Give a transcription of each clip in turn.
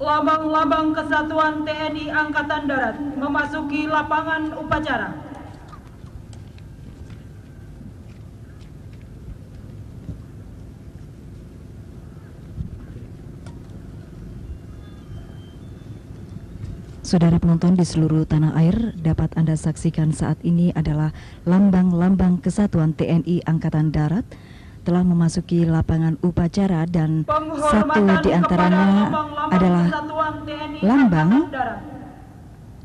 Lambang-lambang kesatuan TNI Angkatan Darat memasuki lapangan upacara. Saudara penonton di seluruh tanah air, dapat Anda saksikan saat ini adalah lambang-lambang kesatuan TNI Angkatan Darat telah memasuki lapangan upacara dan satu di antaranya adalah lambang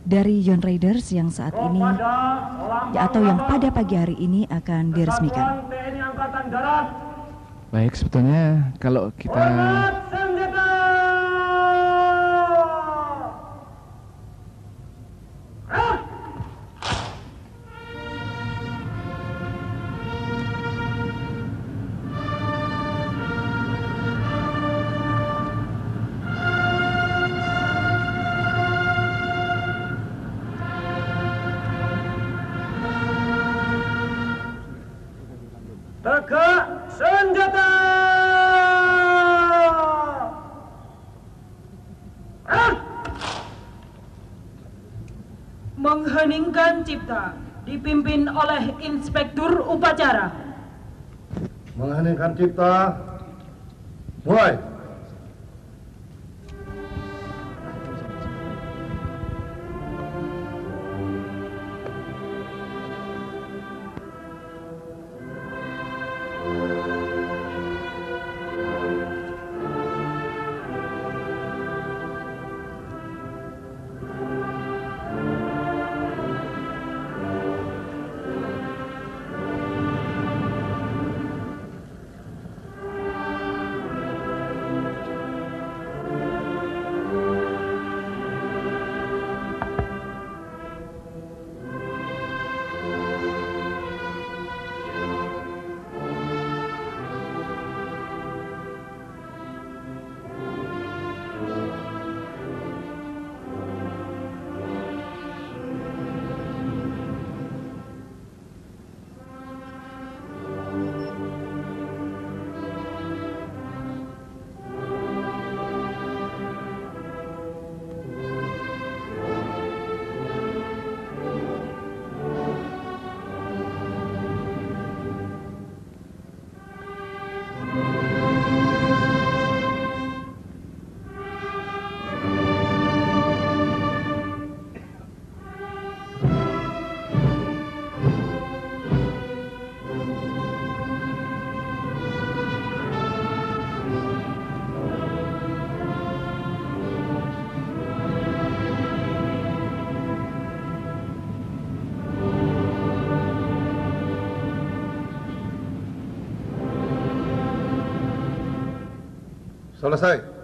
dari Yon Raiders yang saat ini atau yang pada pagi hari ini akan diresmikan. Baik, sebetulnya kalau kita Tegak senjata! Mengheningkan cipta dipimpin oleh Inspektur Upacara. Mengheningkan cipta. Mulai. ¿No sabe?